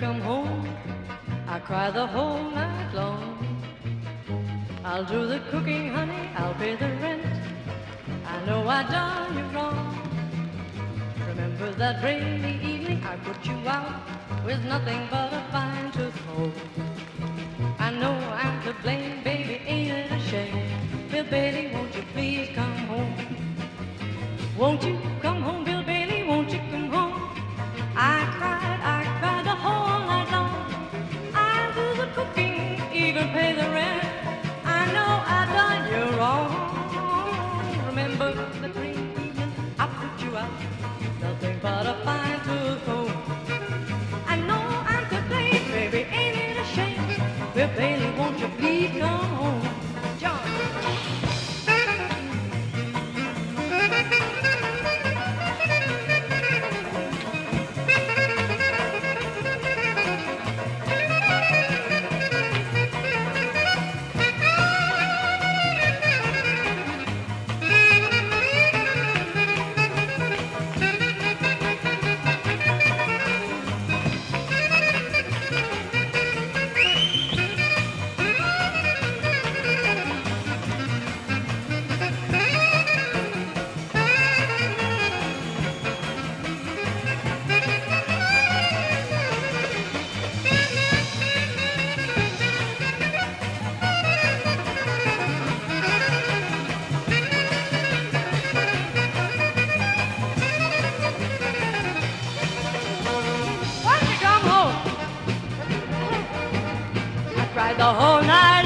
Come home? I cry the whole night long. I'll do the cooking, honey, I'll pay the rent. I know I done you wrong. Remember that rainy evening I put you out with nothing but a fine tooth comb. I know I'm to blame, Won't you come home, Bill Bailey? Won't you come home? I cried, I cried the whole night long. I'll do the cooking, even pay the rent. I know I've done you wrong. Remember the evenings I put you out, nothing but a fine tooth comb. I know I'm to blame, baby, ain't it a shame? Bill Bailey, won't you please come home? cried the whole night.